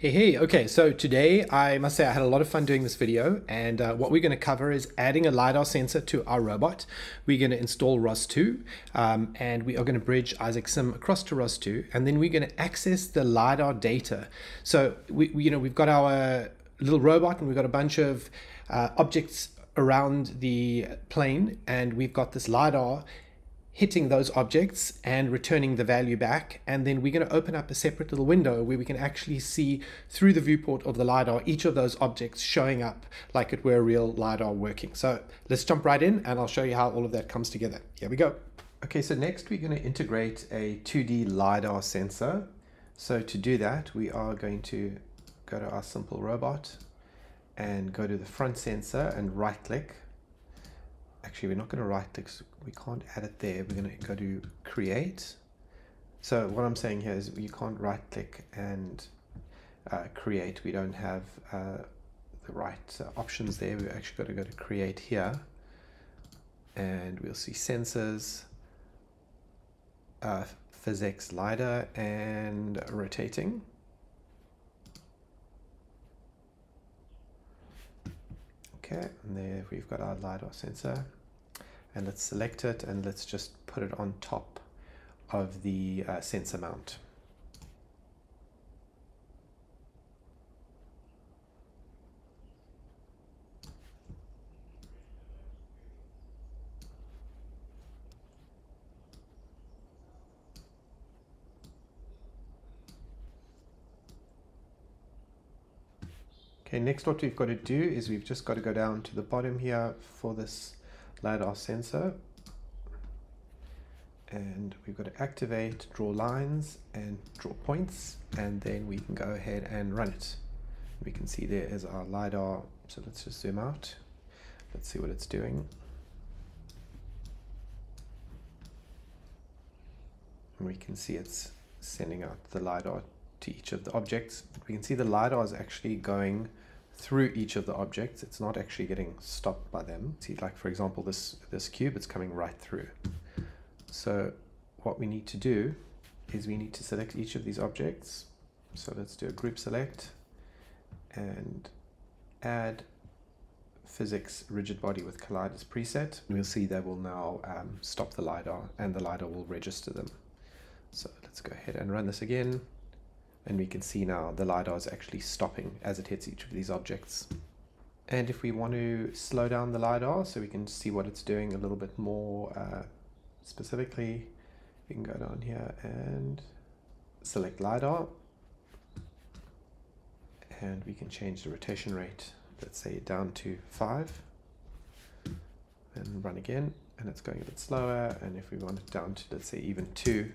Hey, hey, okay, so today I must say I had a lot of fun doing this video and uh, what we're going to cover is adding a LiDAR sensor to our robot. We're going to install ROS2 um, and we are going to bridge Isaac Sim across to ROS2 and then we're going to access the LiDAR data. So, we, we, you know, we've got our little robot and we've got a bunch of uh, objects around the plane and we've got this LiDAR hitting those objects and returning the value back. And then we're going to open up a separate little window where we can actually see through the viewport of the LiDAR each of those objects showing up like it were a real LiDAR working. So let's jump right in and I'll show you how all of that comes together. Here we go. Okay, so next we're going to integrate a 2D LiDAR sensor. So to do that, we are going to go to our simple robot and go to the front sensor and right click actually we're not going to right click we can't add it there. We're going to go to create. So what I'm saying here is you can't right click and uh, create. We don't have uh, the right uh, options there. We've actually got to go to create here. And we'll see sensors uh, physics LiDAR and rotating okay and there we've got our LiDAR sensor and let's select it and let's just put it on top of the uh, sensor mount. Okay, next what we've got to do is we've just got to go down to the bottom here for this LiDAR sensor. And we've got to activate draw lines and draw points and then we can go ahead and run it. We can see there is our LiDAR so let's just zoom out. Let's see what it's doing. And we can see it's sending out the LiDAR to each of the objects. We can see the LiDAR is actually going through each of the objects. It's not actually getting stopped by them. See, like for example, this, this cube, it's coming right through. So what we need to do is we need to select each of these objects. So let's do a group select and add physics rigid body with colliders preset. We'll see that will now um, stop the LiDAR and the LiDAR will register them. So let's go ahead and run this again and we can see now the LiDAR is actually stopping as it hits each of these objects. And if we want to slow down the LiDAR so we can see what it's doing a little bit more uh, specifically, we can go down here and select LiDAR and we can change the rotation rate, let's say down to 5 and run again and it's going a bit slower and if we want it down to let's say even 2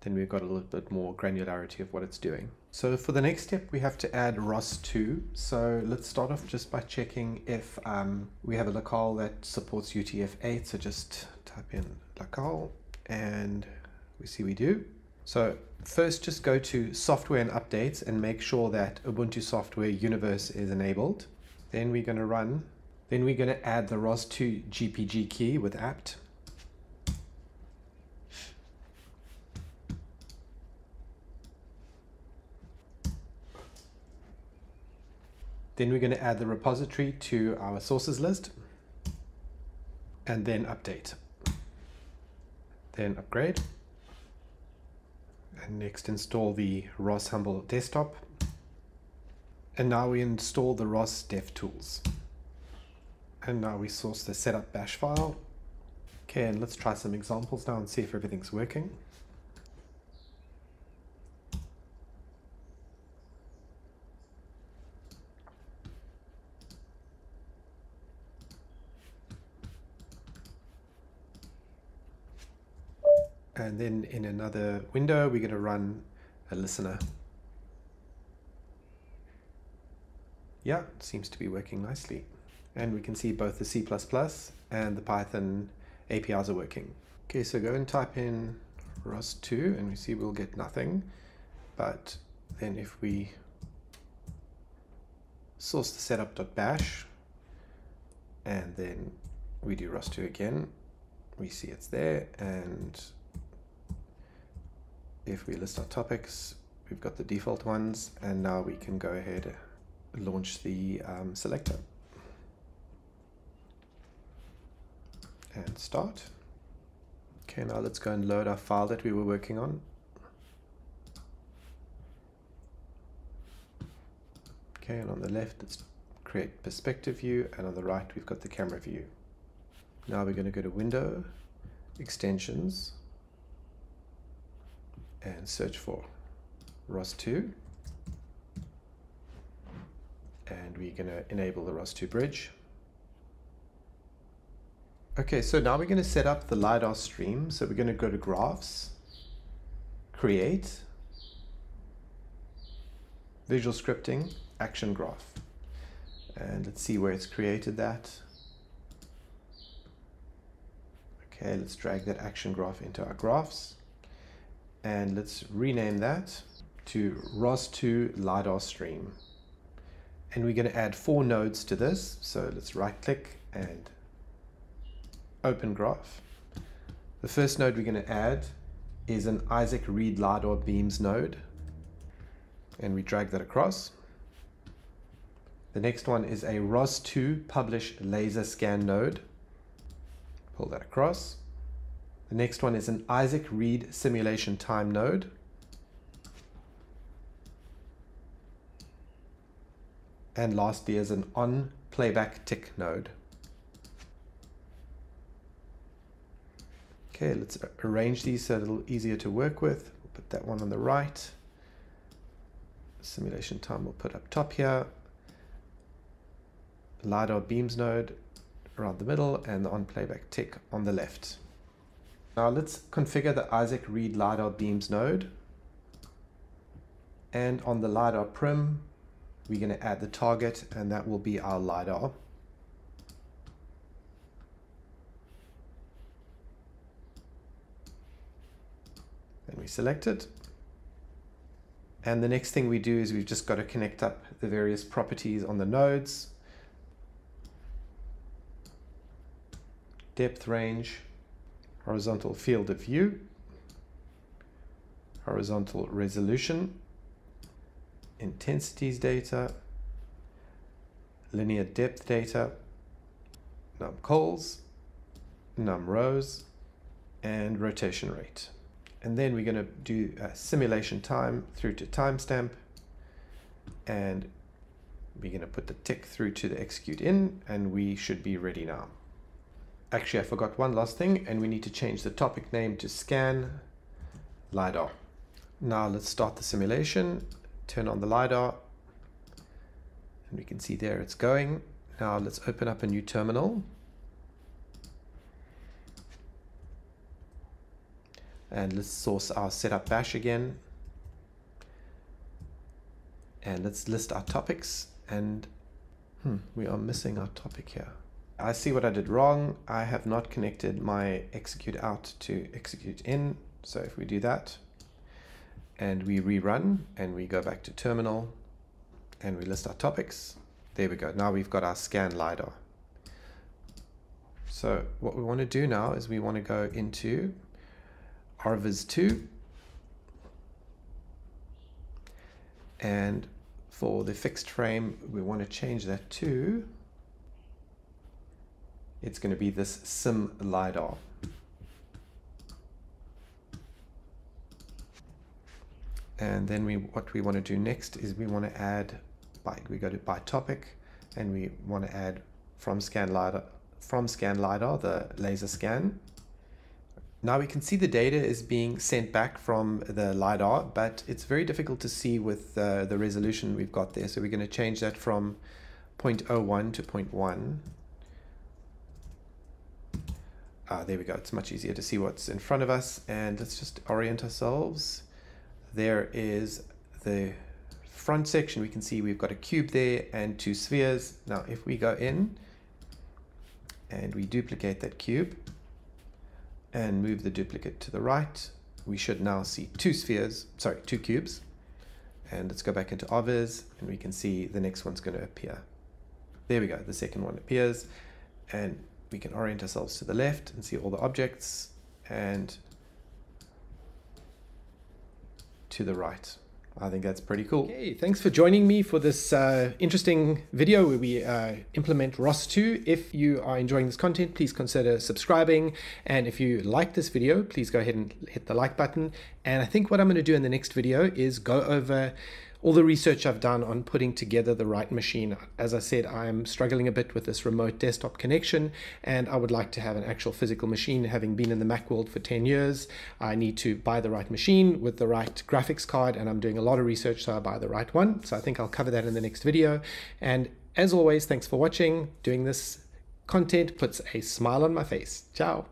then we've got a little bit more granularity of what it's doing. So for the next step, we have to add ROS2. So let's start off just by checking if um, we have a locale that supports UTF-8. So just type in locale and we see we do. So first just go to software and updates and make sure that Ubuntu Software Universe is enabled. Then we're going to run, then we're going to add the ROS2 GPG key with apt. Then we're going to add the repository to our sources list and then update. Then upgrade. And next install the ROS Humble desktop. And now we install the ROS Dev Tools. And now we source the setup bash file. Okay, and let's try some examples now and see if everything's working. And then in another window we're going to run a listener. Yeah it seems to be working nicely. And we can see both the C++ and the Python APIs are working. Okay so go and type in ROS2 and we see we'll get nothing. But then if we source the setup.bash and then we do ROS2 again we see it's there and if we list our topics, we've got the default ones and now we can go ahead and launch the um, selector and start. Okay, now let's go and load our file that we were working on. Okay, and on the left, let's create perspective view, and on the right, we've got the camera view. Now we're going to go to Window, Extensions, and search for ROS2. And we're going to enable the ROS2 bridge. Okay, so now we're going to set up the LiDAR stream. So we're going to go to Graphs, Create, Visual Scripting, Action Graph. And let's see where it's created that. Okay, let's drag that action graph into our graphs. And let's rename that to ROS2 LiDAR stream. And we're going to add four nodes to this. So let's right click and open graph. The first node we're going to add is an Isaac Read LiDAR beams node. And we drag that across. The next one is a ROS2 publish laser scan node. Pull that across. The next one is an Isaac Read simulation time node. And lastly is an on playback tick node. Okay, let's arrange these so a little easier to work with. We'll put that one on the right. Simulation time we'll put up top here. LiDAR beams node around the middle and the on playback tick on the left. Now let's configure the Isaac Read LiDAR beams node. And on the LiDAR prim, we're going to add the target and that will be our LiDAR. And we select it. And the next thing we do is we've just got to connect up the various properties on the nodes. depth range, horizontal field of view, horizontal resolution, intensities data, linear depth data, num cols, num rows, and rotation rate. And then we're going to do simulation time through to timestamp, and we're going to put the tick through to the execute in, and we should be ready now. Actually, I forgot one last thing, and we need to change the topic name to scan LiDAR. Now let's start the simulation, turn on the LiDAR, and we can see there it's going. Now let's open up a new terminal. And let's source our setup bash again. And let's list our topics and hmm, we are missing our topic here. I see what I did wrong. I have not connected my execute out to execute in. So if we do that and we rerun and we go back to terminal and we list our topics, there we go. Now we've got our scan LiDAR. So what we want to do now is we want to go into RViz2 and for the fixed frame, we want to change that to it's going to be this sim LiDAR. And then we what we want to do next is we want to add by we go to by topic and we want to add from scan LiDAR from scan LiDAR the laser scan. Now we can see the data is being sent back from the LiDAR, but it's very difficult to see with uh, the resolution we've got there. So we're going to change that from 0.01 to 0.1 Ah, there we go. It's much easier to see what's in front of us. And let's just orient ourselves. There is the front section. We can see we've got a cube there and two spheres. Now, if we go in and we duplicate that cube and move the duplicate to the right, we should now see two spheres, sorry, two cubes. And let's go back into others and we can see the next one's going to appear. There we go. The second one appears. And we can orient ourselves to the left and see all the objects and to the right. I think that's pretty cool. Okay, thanks for joining me for this uh, interesting video where we uh, implement ROS 2. If you are enjoying this content, please consider subscribing. And if you like this video, please go ahead and hit the like button. And I think what I'm going to do in the next video is go over all the research I've done on putting together the right machine. As I said, I'm struggling a bit with this remote desktop connection, and I would like to have an actual physical machine. Having been in the Mac world for 10 years, I need to buy the right machine with the right graphics card, and I'm doing a lot of research so I buy the right one. So I think I'll cover that in the next video. And as always, thanks for watching. Doing this content puts a smile on my face. Ciao.